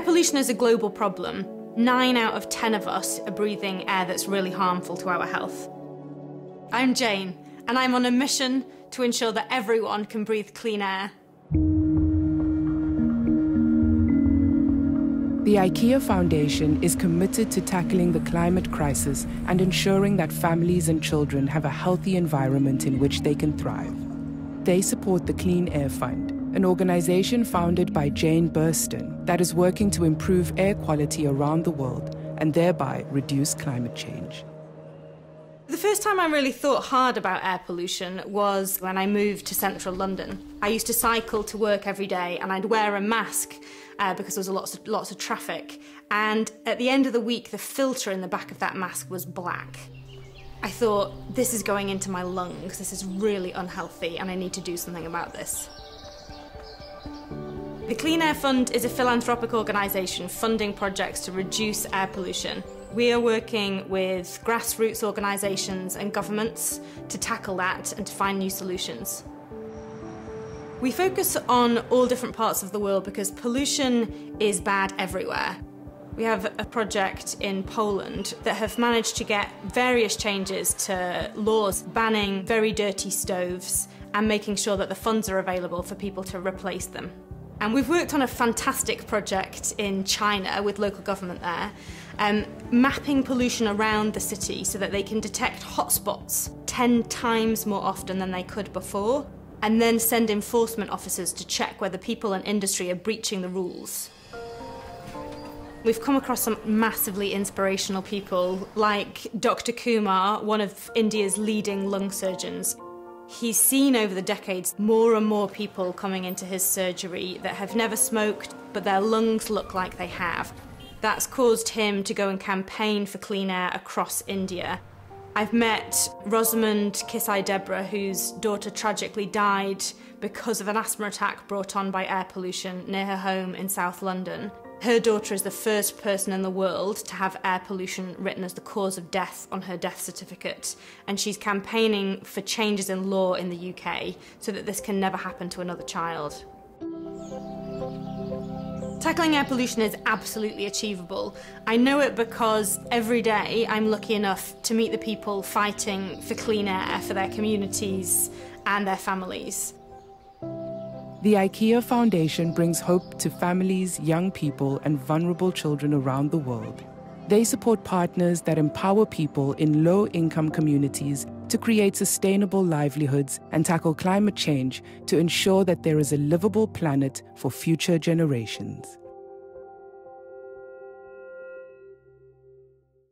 Air pollution is a global problem. Nine out of ten of us are breathing air that's really harmful to our health. I'm Jane, and I'm on a mission to ensure that everyone can breathe clean air. The IKEA Foundation is committed to tackling the climate crisis and ensuring that families and children have a healthy environment in which they can thrive. They support the Clean Air Fund, an organization founded by Jane Burston that is working to improve air quality around the world and thereby reduce climate change. The first time I really thought hard about air pollution was when I moved to central London. I used to cycle to work every day and I'd wear a mask uh, because there was lots of, lots of traffic. And at the end of the week, the filter in the back of that mask was black. I thought, this is going into my lungs, this is really unhealthy, and I need to do something about this. The Clean Air Fund is a philanthropic organisation funding projects to reduce air pollution. We are working with grassroots organisations and governments to tackle that and to find new solutions. We focus on all different parts of the world because pollution is bad everywhere. We have a project in Poland that have managed to get various changes to laws banning very dirty stoves and making sure that the funds are available for people to replace them. And we've worked on a fantastic project in China with local government there, um, mapping pollution around the city so that they can detect hotspots 10 times more often than they could before, and then send enforcement officers to check whether people and industry are breaching the rules. We've come across some massively inspirational people like Dr. Kumar, one of India's leading lung surgeons. He's seen over the decades more and more people coming into his surgery that have never smoked, but their lungs look like they have. That's caused him to go and campaign for clean air across India. I've met Rosamund Kissi-Debrah, whose daughter tragically died because of an asthma attack brought on by air pollution near her home in South London. Her daughter is the first person in the world to have air pollution written as the cause of death on her death certificate, and she's campaigning for changes in law in the UK so that this can never happen to another child. Tackling air pollution is absolutely achievable. I know it because every day I'm lucky enough to meet the people fighting for clean air for their communities and their families. The IKEA Foundation brings hope to families, young people, and vulnerable children around the world. They support partners that empower people in low income communities to create sustainable livelihoods and tackle climate change to ensure that there is a livable planet for future generations.